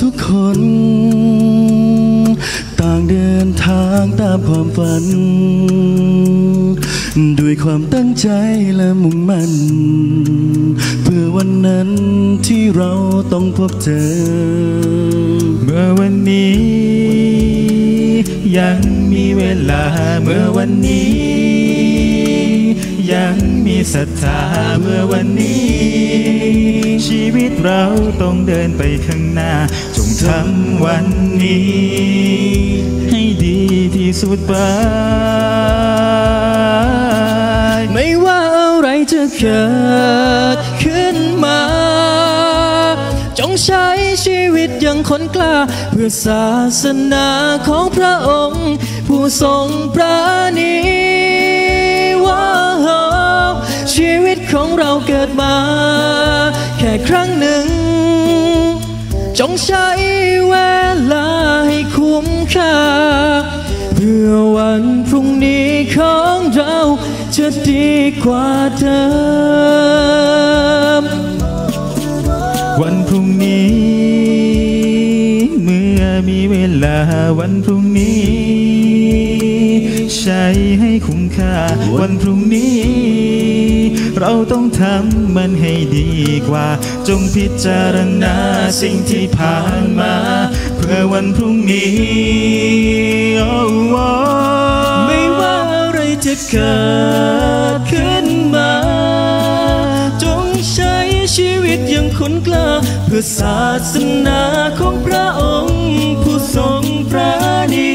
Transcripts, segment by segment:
ทุกคน ต่างเดินทางตามความฝัน ด้วยความตั้งใจและมุ่งมั่น เพื่อวันนั้นที่เราต้องพบเจอ เมื่อวันนี้ ยังมีเวลาเมื่อวันนี้ ยังมีศรัทธาเมื่อวันนี้ เราต้องเดินไปข้างหน้า จงทำวันนี้ ให้ดีที่สุดไป ไม่ว่าอะไรจะเกิดขึ้นมา จงใช้ชีวิตอย่างคนกล้า เพื่อศาสนาของพระองค์ ผู้ทรงปราณี ตของเราเกิดมา แค่ครั้งหนึ่ง จงใช้เวลาให้คุ้มค่า เพื่อวันพรุ่งนี้ของเราจะดีกว่าเดิมวันพรุ่งนี้ เมื่อมีเวลาวันพรุ่งนี้ ใช้ให้คุ้มค่าวันพรุ่งนี้ เราต้องทำมันให้ดีกว่า จงพิจารณาสิ่งที่ผ่านมา เพื่อวันพรุ่งนี้โอ้โอ้ไม่ว่าอะไรจะเกิดขึ้นมา จงใช้ชีวิตอย่างคนกล้า เพื่อศาสนาของพระองค์ ผู้ทรงปราณี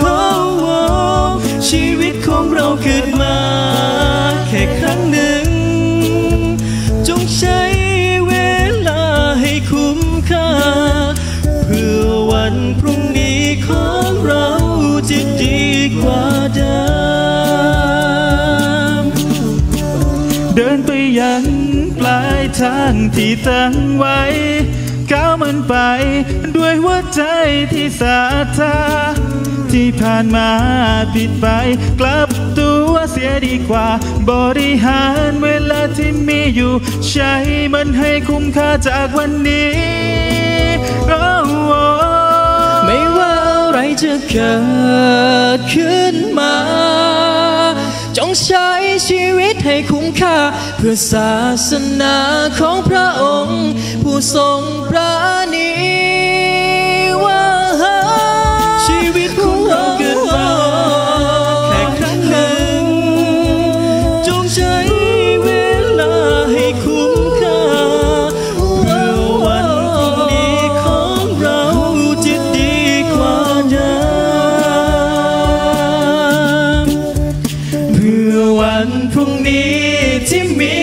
โอ้ชีวิตของเราเกิด ทางที่ตั้งไว้ก้าวมันไป ด้วยหัวใจที่ศรัทธาที่ผ่านมาผิดไปกลับตัวเสียดีกว่า บริหารเวลาที่มีอยู่ ใช้มันให้คุ้มค่าจากวันนี้โอ้ไม่ว่าอะไรจะเกิดขึ้นมา ใช้ชีวิตให้คุ้มค่า เพื่อศาสนาของพระองค์ ผู้ทรงพระ งนี้ที่มี